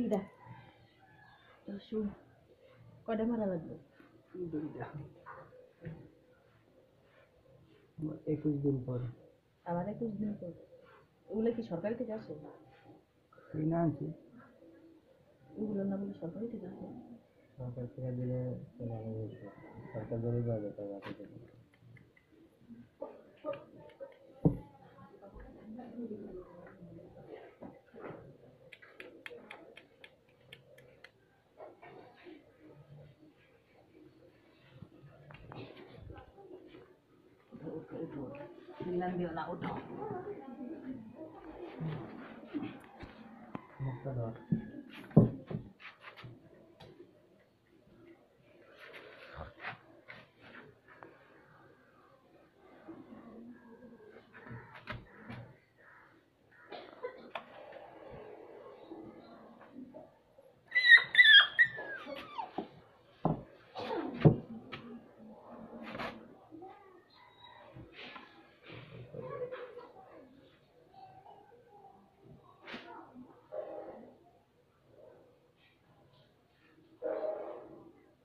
এইটা রসুন কয়টা মারা লাগবে একুশ দিন পর আবার একুশ দিন পর ওগুলো কি সরকারি থেকে আসে কিনে আনছি ওগুলোর নাম সরকারি থেকে আসে সরকার থেকে দিলে সরকার ধরে যাবে তার tour nell'ambio l'auto mm.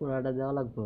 পুরাটা দেওয়া লাগবে।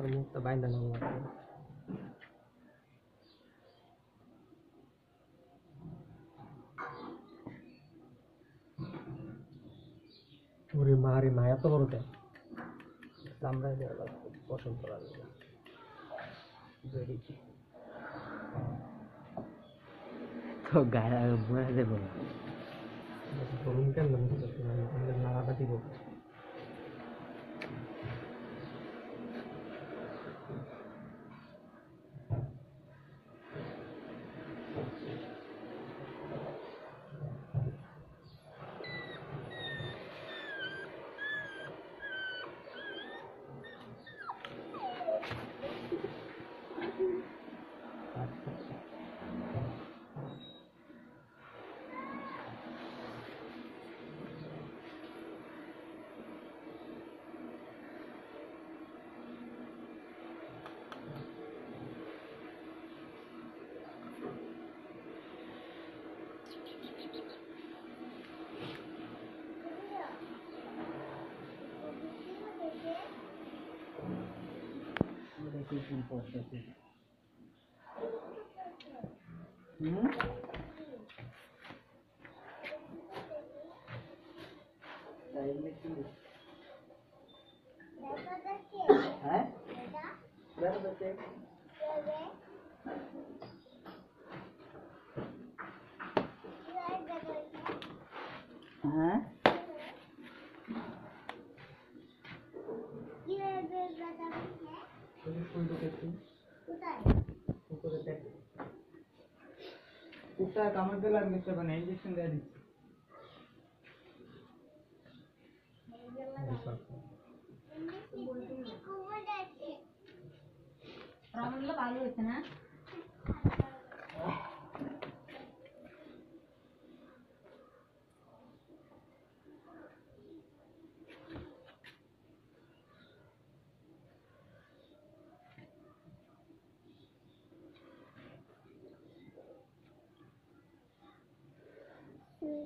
আর মুখটা বাইন্দা নাম লাগবে ওরে মা রে মা এত বড় কেন চামড়ায় দেওয়া লাগবে পছন্দ লাগবে দেখি তো গায়ে মরে দেবো গরম কেন নাড়াটা দিব que não fazer? Hum? Tá aí metido. Leva daqui. É? Leva daqui. Leva daqui. Huh? కుక్క కమర్గలా మిస్టర్ ఏం చేసింది అది రాముల్లో బాగా వచ్చినా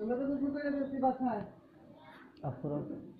ইঞ্জেকশন তো দুটো করে ভালো হয়েছে না